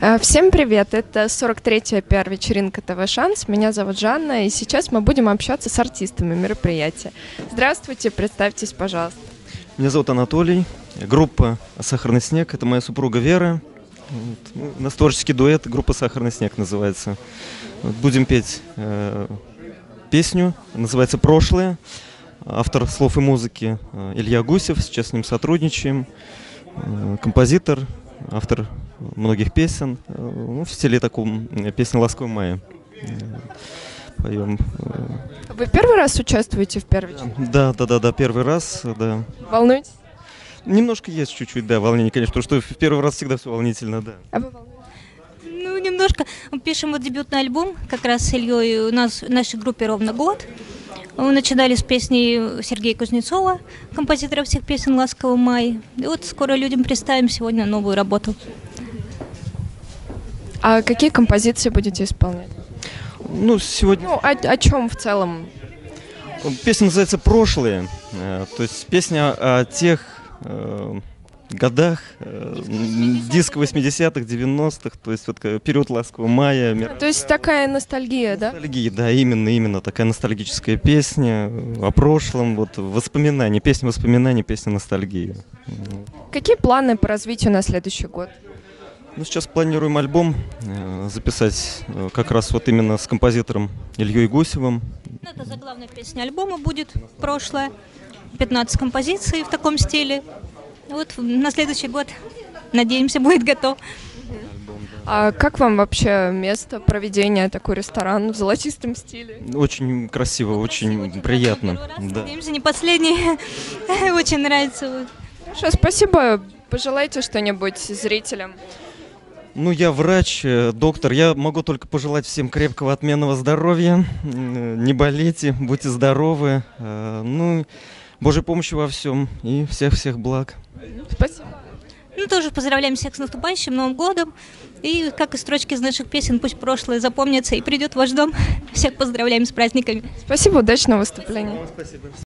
Э, Всем привет! Это 43-я пиар-вечеринка ТВ «Шанс». Меня зовут Жанна, и сейчас мы будем общаться с артистами мероприятия. Здравствуйте, представьтесь, пожалуйста. Меня зовут Анатолий. Группа «Сахарный снег» — это моя супруга Вера. Вот. Ну, У нас творческий дуэт, группа «Сахарный снег» называется. Вот Будем петь э, песню, называется «Прошлое». Автор слов и музыки э, Илья Гусев, сейчас с ним сотрудничаем. Э, Композитор, автор многих песен. Э, Ну, в стиле таком э, песни «Ласковый мая». Э, Поем. Вы первый раз участвуете в пиар-вечеринке? Да, да, да, да, первый раз, да. Волнуетесь? Немножко есть чуть-чуть, да, волнение, конечно, потому что в первый раз всегда все волнительно, да. А вы волнуетесь? Ну, немножко. Мы пишем вот дебютный альбом, как раз с Ильей. У нас в нашей группе ровно год. Мы начинали с песни Сергея Кузнецова, композитора всех песен «Ласковый май». И вот скоро людям представим сегодня новую работу. А какие композиции будете исполнять? Ну, сегодня Ну, о, о чем в целом? песня называется «Прошлое», э, то есть песня о тех э, годах, э, м, диско 80-х, 90-х, то есть вот э, период «Ласкового мая», мир- То есть такая ностальгия, да? Ностальгия, да, именно, именно такая ностальгическая песня э, о прошлом, вот воспоминания, песня воспоминаний, песня ностальгии. Какие планы по развитию на следующий год? Ну, сейчас планируем альбом э, записать э, как раз вот именно с композитором Ильей Гусевым. Ну, Это заглавная песня альбома будет «Прошлое». 15 композиций в таком стиле. Вот на следующий год, надеемся, будет готов. А как вам вообще место проведения такой ресторан в золотистом стиле? Очень красиво, очень приятно. Первый раз, Да. Надеемся, не последний. Очень нравится. Хорошо, спасибо. Пожелайте что-нибудь зрителям. Ну, я врач, э, доктор. Я могу только пожелать всем крепкого отменного здоровья. Э, Не болейте, будьте здоровы. Э, Ну, Божьей помощи во всем и всех-всех благ. Спасибо. Ну, тоже поздравляем всех с наступающим Новым годом. И, как и строчки из наших песен, пусть прошлое запомнится и придет в ваш дом. Всех поздравляем с праздниками. Спасибо, удачного выступления. Спасибо.